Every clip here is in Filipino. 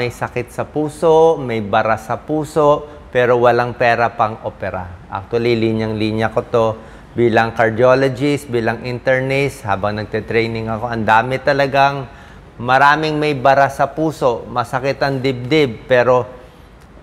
may sakit sa puso, may bara sa puso, pero walang pera pang opera. Actually, linyang-linya ko to bilang cardiologist, bilang internist, habang nagte-training ako, ang dami talagang maraming may bara sa puso, masakit ang dibdib, pero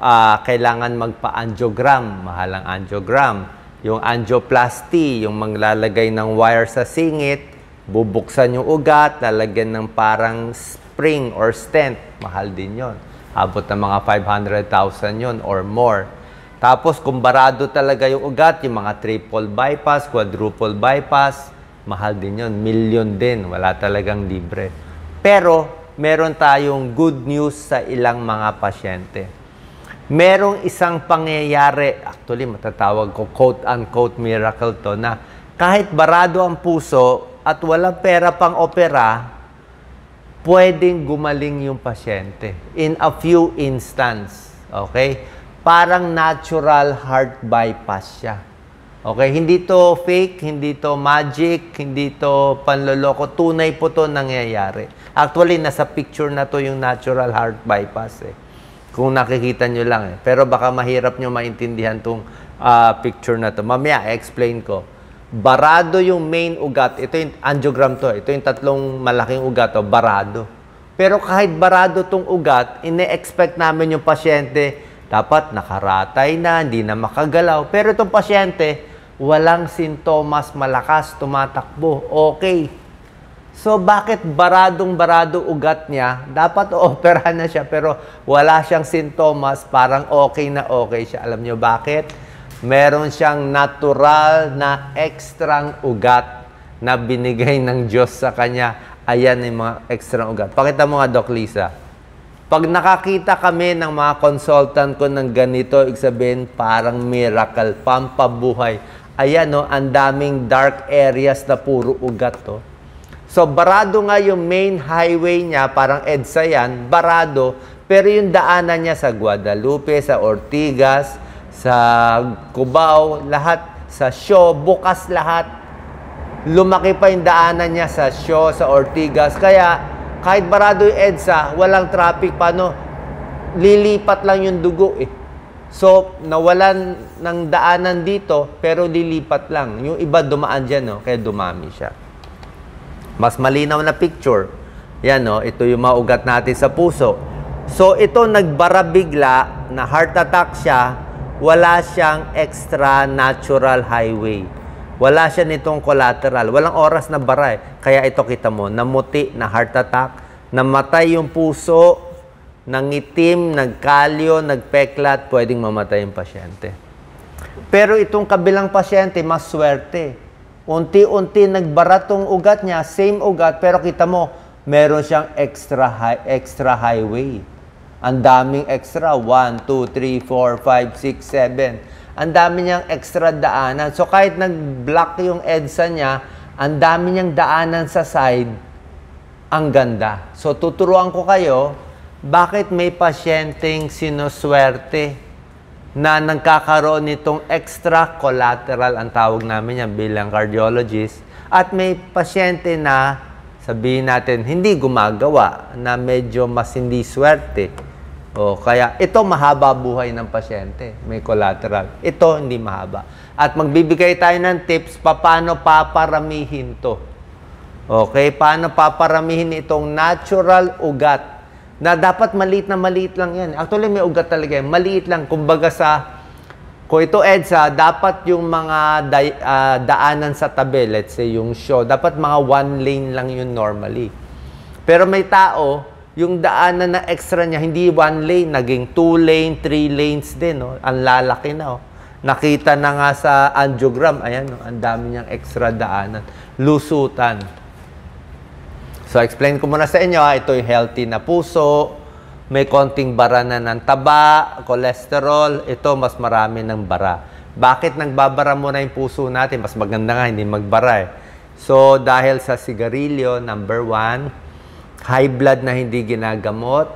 ah, kailangan magpa-angiogram, mahal ang angiogram. Yung angioplasty, yung maglalagay ng wire sa singit, bubuksan yung ugat, lalagyan ng parang spring or stent, mahal din yon. Abot ng mga 500,000 yon or more. Tapos kung barado talaga yung ugat, yung mga triple bypass, quadruple bypass, mahal din yon, million din, wala talagang libre. Pero meron tayong good news sa ilang mga pasyente. Merong isang pangyayari, actually matatawag ko quote-unquote miracle to, na kahit barado ang puso at walang pera pang opera, pwedeng gumaling yung pasyente in a few instance. Okay? Parang natural heart bypass siya. Okay? Hindi to fake, hindi to magic, hindi to panloloko. Tunay po to nangyayari. Actually, nasa picture na to yung natural heart bypass eh. Kung nakikita nyo lang eh. Pero baka mahirap nyo maintindihan tong ah, picture na to. Mamaya, explain ko. Barado yung main ugat. Ito yung angiogram to. Ito yung tatlong malaking ugat to. Barado. Pero kahit barado tong ugat, ine-expect namin yung pasyente, dapat nakaratay na, hindi na makagalaw. Pero itong pasyente, walang sintomas, malakas, tumatakbo, okay. So bakit baradong barado ugat niya? Dapat operahan na siya pero wala siyang sintomas, parang okay na okay siya. Alam niyo bakit? Meron siyang natural na ekstrang ugat na binigay ng Diyos sa kanya. Ayan yung mga ekstrang ugat. Pakita mo nga, Doc Lisa. Pag nakakita kami ng mga consultant ko ng ganito, sabihin parang miracle, pampabuhay. Ayan no, ang daming dark areas na puro ugat to. So, barado nga yung main highway niya, parang EDSA yan, barado, pero yung daanan niya sa Guadalupe, sa Ortigas, sa Cubao, lahat, sa Shaw, bukas lahat. Lumaki pa yung daanan niya sa Shaw, sa Ortigas. Kaya, kahit barado yung EDSA, walang traffic, paano? Lilipat lang yung dugo eh. So, nawalan ng daanan dito, pero lilipat lang. Yung iba dumaan dyan, no? kaya dumami siya. Mas malinaw na picture. Yan, no? ito yung mga ugat natin sa puso. So, ito nagbara bigla, na heart attack siya, wala siyang extra natural highway. Wala siya nitong collateral. Walang oras na bara eh. Kaya ito kita mo, namuti na heart attack, namatay yung puso, nangitim, nagkalyo, nagpeklat, pwedeng mamatay yung pasyente. Pero itong kabilang pasyente, mas swerte. Unti-unti nagbara tong ugat niya, same ugat, pero kita mo, meron siyang extra, high, extra highway. Ang daming extra, 1, 2, 3, 4, 5, 6, 7. Ang dami niyang extra daanan. So kahit nag-block yung EDSA niya, ang dami niyang daanan sa side, ang ganda. So tuturuan ko kayo, bakit may pasyenteng sinuswerte na nagkakaroon nitong extra collateral, ang tawag namin yan bilang cardiologist, at may pasyente na sabihin natin hindi gumagawa, na medyo mas hindi swerte. O, kaya ito mahaba buhay ng pasyente, may collateral. Ito hindi mahaba. At magbibigay tayo ng tips paano paparamihin to. Okay, paano paparamihin itong natural ugat na dapat maliit na maliit lang yan. Actually, may ugat talaga yan. Maliit lang. Kumbaga sa, kung ito EDSA, dapat yung mga da- ah, daanan sa tabi, let's say yung show, dapat mga one lane lang yun normally. Pero may tao, yung daanan na extra niya, hindi one lane, naging two lane, three lanes din. No? Ang lalaki na. Oh. Nakita na nga sa angiogram, ayan, no? ang dami niyang extra daanan. Lusutan. So, explain ko muna sa inyo, ha? ito yung healthy na puso, may konting bara na ng taba, cholesterol, ito mas marami ng bara. Bakit nagbabara muna yung puso natin? Mas maganda nga, hindi magbara eh. So, dahil sa sigarilyo, number one, high blood na hindi ginagamot,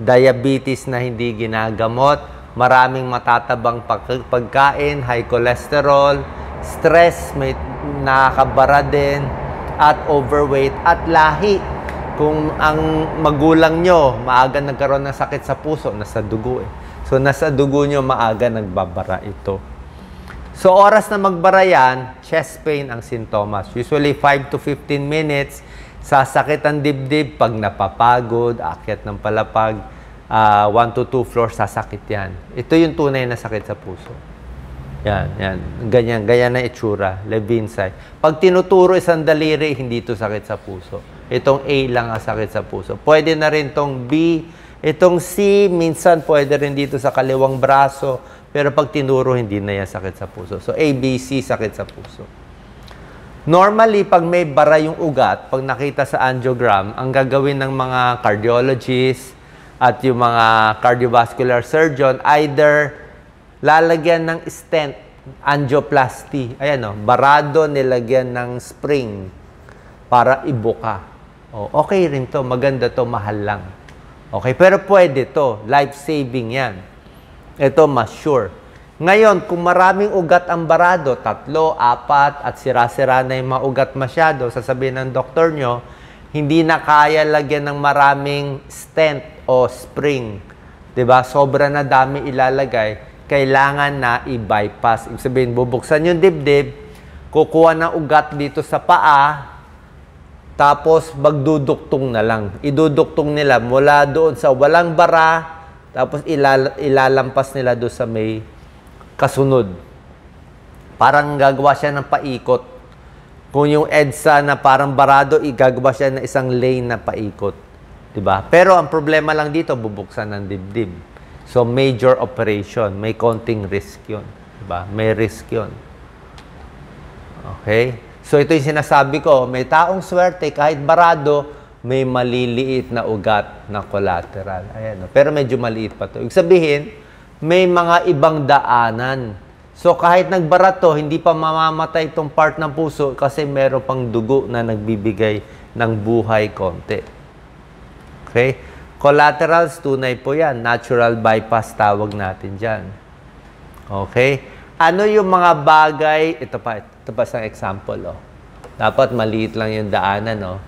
diabetes na hindi ginagamot, maraming matatabang pag- pagkain, high cholesterol, stress, may nakakabara din, at overweight, at lahi. Kung ang magulang nyo, maaga nagkaroon ng sakit sa puso, nasa dugo eh. So, nasa dugo nyo, maaga nagbabara ito. So, oras na magbara yan, chest pain ang sintomas. Usually, 5 to 15 minutes, sasakit ang dibdib pag napapagod, akyat ng palapag, 1 uh, to 2 floors, sasakit yan. Ito yung tunay na sakit sa puso. Yan, yan. Ganyan, ganyan na itsura. Levinsay. Pag tinuturo isang daliri, hindi ito sakit sa puso. Itong A lang ang sakit sa puso. Pwede na rin itong B. Itong C, minsan pwede rin dito sa kaliwang braso. Pero pag tinuro, hindi na yan sakit sa puso. So, A, B, C, sakit sa puso. Normally, pag may bara yung ugat, pag nakita sa angiogram, ang gagawin ng mga cardiologists at yung mga cardiovascular surgeon, either lalagyan ng stent, angioplasty. Ayan o, barado nilagyan ng spring para ibuka. O, okay rin to, maganda to, mahal lang. Okay, pero pwede to, life-saving yan. Ito, mas sure. Ngayon, kung maraming ugat ang barado, tatlo, apat, at sira-sira na yung mga ugat masyado, sasabihin ng doktor nyo, hindi na kaya lagyan ng maraming stent o spring. ba? Sobra na dami ilalagay, kailangan na i-bypass. Ibig sabihin, bubuksan yung dibdib, kukuha ng ugat dito sa paa, tapos magduduktong na lang. Iduduktong nila mula doon sa walang bara, tapos ilal- ilalampas nila doon sa may kasunod. Parang gagawa siya ng paikot. Kung yung EDSA na parang barado, igagawa siya ng isang lane na paikot. 'Di ba? Pero ang problema lang dito, bubuksan ng dibdib. So major operation, may konting risk 'yon, 'di ba? May risk 'yon. Okay? So ito yung sinasabi ko, may taong swerte kahit barado, may maliliit na ugat na collateral. Ayan, no? Pero medyo maliit pa to. Ibig sabihin, may mga ibang daanan. So kahit nagbarato, hindi pa mamamatay itong part ng puso kasi meron pang dugo na nagbibigay ng buhay konti. Okay? Collaterals, tunay po yan. Natural bypass tawag natin dyan. Okay? Ano yung mga bagay, ito pa, ito pa sa example, oh. Dapat maliit lang yung daanan? Oh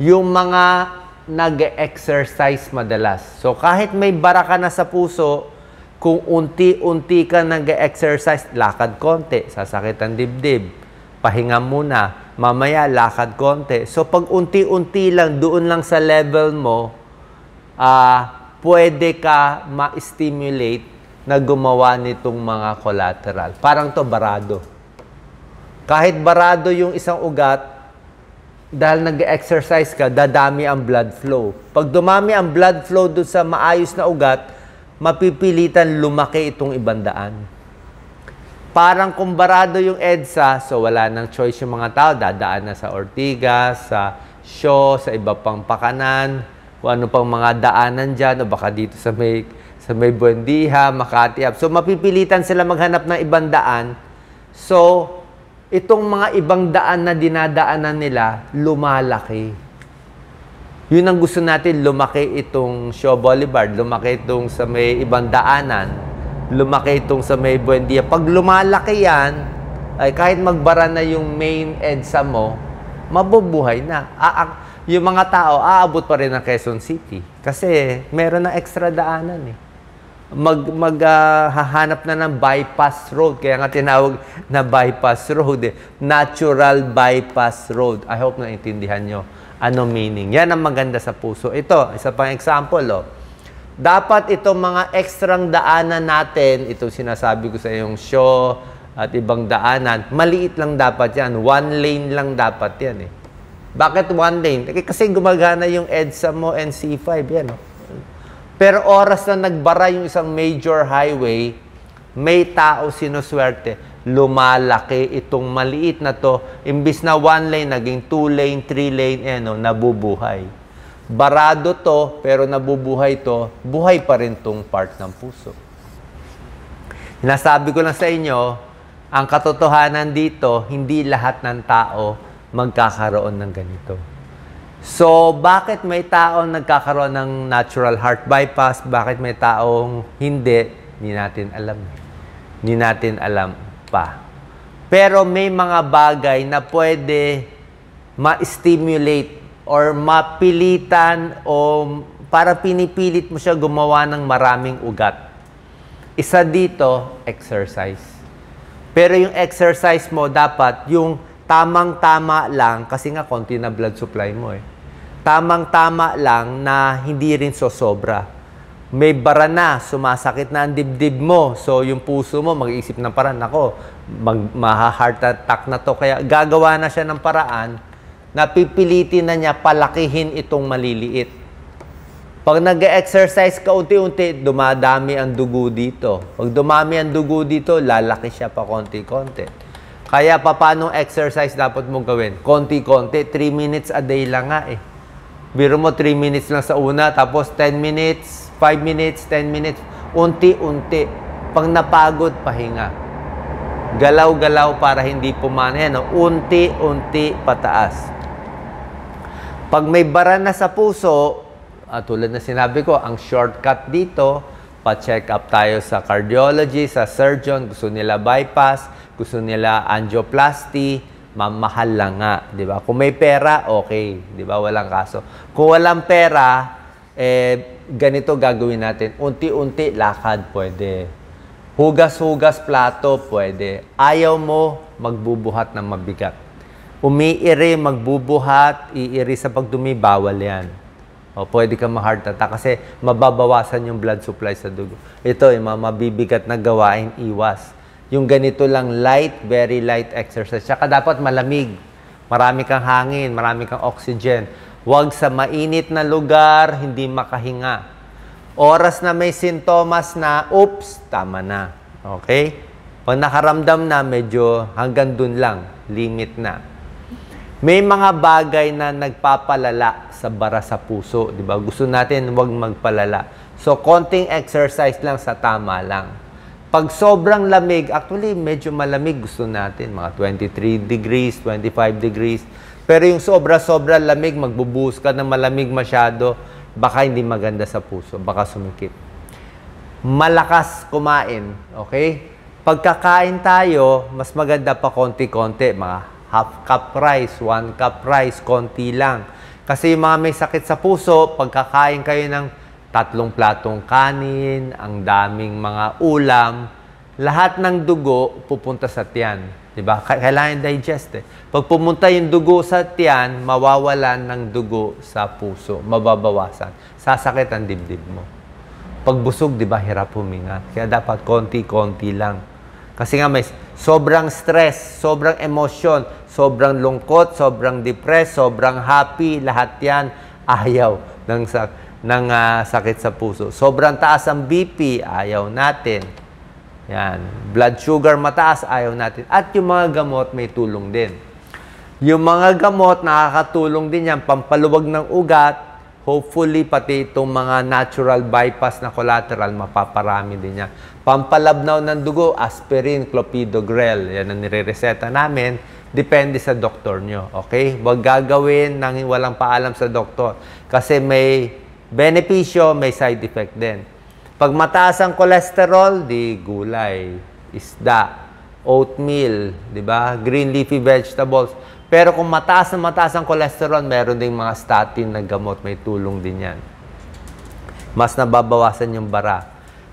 yung mga nag-exercise madalas. So kahit may bara ka na sa puso, kung unti-unti ka nag-exercise, lakad konti, sasakit ang dibdib, pahinga muna, mamaya lakad konti. So pag unti-unti lang, doon lang sa level mo, uh, pwede ka ma-stimulate na gumawa nitong mga collateral. Parang to barado. Kahit barado yung isang ugat, dahil nag-exercise ka, dadami ang blood flow. Pag dumami ang blood flow doon sa maayos na ugat, mapipilitan lumaki itong ibang daan. Parang kumbarado yung EDSA, so wala nang choice yung mga tao, dadaan na sa Ortigas, sa Shaw, sa iba pang pakanan, o ano pang mga daanan dyan, o baka dito sa may, sa may Buendiha, Makati. So mapipilitan sila maghanap ng ibang daan. So, itong mga ibang daan na dinadaanan nila, lumalaki. Yun ang gusto natin, lumaki itong Shaw Boulevard, lumaki itong sa may ibang daanan, lumaki itong sa may Buendia. Pag lumalaki yan, ay kahit magbara na yung main EDSA mo, mabubuhay na. A- yung mga tao, aabot pa rin ng Quezon City. Kasi meron na extra daanan eh mag maghahanap uh, na ng bypass road. Kaya nga tinawag na bypass road. Eh. Natural bypass road. I hope na intindihan nyo ano meaning. Yan ang maganda sa puso. Ito, isa pang example. Oh. Dapat itong mga ekstrang daanan natin, ito sinasabi ko sa yung show at ibang daanan, maliit lang dapat yan. One lane lang dapat yan eh. Bakit one lane? Kasi gumagana yung EDSA mo and C5 yan. Pero oras na nagbara yung isang major highway, may tao sinuswerte, lumalaki itong maliit na to. Imbis na one lane, naging two lane, three lane, eh, no, nabubuhay. Barado to, pero nabubuhay to, buhay pa rin tong part ng puso. Nasabi ko lang sa inyo, ang katotohanan dito, hindi lahat ng tao magkakaroon ng ganito. So, bakit may taong nagkakaroon ng natural heart bypass? Bakit may taong hindi? Hindi natin alam. Hindi natin alam pa. Pero may mga bagay na pwede ma-stimulate or mapilitan o para pinipilit mo siya gumawa ng maraming ugat. Isa dito, exercise. Pero yung exercise mo dapat yung tamang-tama lang kasi nga konti na blood supply mo eh. Tamang-tama lang na hindi rin sosobra. May bara na, sumasakit na ang dibdib mo. So yung puso mo mag-iisip ng paraan, ako, mag, maha-heart attack na to. Kaya gagawa na siya ng paraan na pipilitin na niya palakihin itong maliliit. Pag nag-exercise ka unti-unti, dumadami ang dugo dito. Pag dumami ang dugo dito, lalaki siya pa konti-konti. Kaya pa paano exercise dapat mong gawin? Konti-konti, 3 minutes a day lang nga eh. Biro mo 3 minutes lang sa una, tapos 10 minutes, 5 minutes, 10 minutes, unti-unti. Pag napagod, pahinga. Galaw-galaw para hindi pumana yan. No? Unti-unti pataas. Pag may bara na sa puso, at tulad na sinabi ko, ang shortcut dito, pa-check up tayo sa cardiology, sa surgeon, gusto nila bypass, gusto nila angioplasty, mamahal lang nga, 'di ba? Kung may pera, okay, 'di ba? Walang kaso. Kung walang pera, eh ganito gagawin natin. Unti-unti lakad pwede. Hugas-hugas plato pwede. Ayaw mo magbubuhat ng mabigat. Umiiri, magbubuhat, iiri sa pagdumi, bawal 'yan. O pwede kang ma-heart attack kasi mababawasan yung blood supply sa dugo. Ito, yung mga mabibigat na gawain, iwas. Yung ganito lang, light, very light exercise. Tsaka dapat malamig. Marami kang hangin, marami kang oxygen. Huwag sa mainit na lugar, hindi makahinga. Oras na may sintomas na, oops, tama na. Okay? Pag nakaramdam na, medyo hanggang dun lang, limit na. May mga bagay na nagpapalala sa bara sa puso, 'di ba? Gusto natin 'wag magpalala. So konting exercise lang sa tama lang. Pag sobrang lamig, actually medyo malamig gusto natin, mga 23 degrees, 25 degrees. Pero yung sobra-sobra lamig, magbubuhos ka ng malamig masyado, baka hindi maganda sa puso, baka sumikip. Malakas kumain, okay? Pagkakain tayo, mas maganda pa konti-konti, mga half cup rice, one cup rice, konti lang. Kasi yung mga may sakit sa puso, pagkakain kayo ng tatlong platong kanin, ang daming mga ulam, lahat ng dugo pupunta sa tiyan. Diba? Kailangan digest eh. Pag pumunta yung dugo sa tiyan, mawawalan ng dugo sa puso, mababawasan. Sasakit ang dibdib mo. Pag busog, di ba, hirap huminga. Kaya dapat konti-konti lang. Kasi nga may sobrang stress, sobrang emosyon, sobrang lungkot, sobrang depressed, sobrang happy, lahat yan ayaw ng, sa, ng uh, sakit sa puso. Sobrang taas ang BP, ayaw natin. Yan. Blood sugar mataas, ayaw natin. At yung mga gamot may tulong din. Yung mga gamot, nakakatulong din yan, pampaluwag ng ugat, Hopefully, pati itong mga natural bypass na collateral, mapaparami din yan. Pampalabnaw ng dugo, aspirin, clopidogrel. Yan ang nire-reseta namin. Depende sa doktor nyo. Okay? Huwag gagawin nang walang paalam sa doktor. Kasi may benepisyo, may side effect din. Pag mataas ang cholesterol, di gulay, isda, oatmeal, di ba? Green leafy vegetables. Pero kung mataas na mataas ang cholesterol, meron ding mga statin na gamot, may tulong din yan. Mas nababawasan yung bara.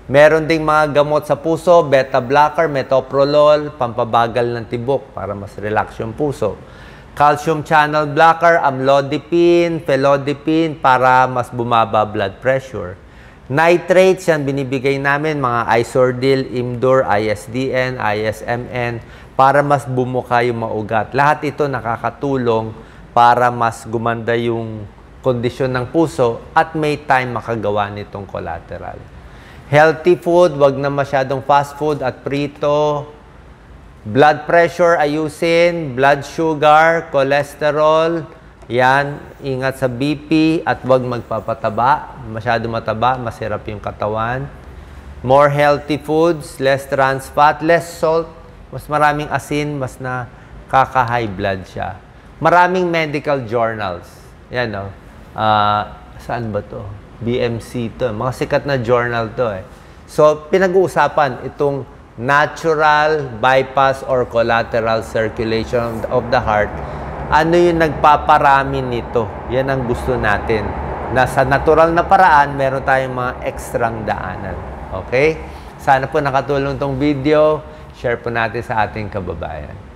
Meron ding mga gamot sa puso, beta blocker, metoprolol, pampabagal ng tibok para mas relax yung puso. Calcium channel blocker, amlodipine, felodipine para mas bumaba blood pressure. Nitrates, yan binibigay namin, mga Isordil, Imdur, ISDN, ISMN, para mas bumuka yung maugat. Lahat ito nakakatulong para mas gumanda yung kondisyon ng puso at may time makagawa nitong collateral. Healthy food, wag na masyadong fast food at prito. Blood pressure ayusin, blood sugar, cholesterol, yan, ingat sa BP at wag magpapataba. Masyado mataba, masirap yung katawan. More healthy foods, less trans fat, less salt, mas maraming asin, mas na kaka-high blood siya. Maraming medical journals. Yan, no? Uh, saan ba to? BMC to. Mga sikat na journal to eh. So, pinag-uusapan itong natural bypass or collateral circulation of the heart ano yung nagpaparami nito. Yan ang gusto natin. Na sa natural na paraan, meron tayong mga ekstrang daanan. Okay? Sana po nakatulong tong video. Share po natin sa ating kababayan.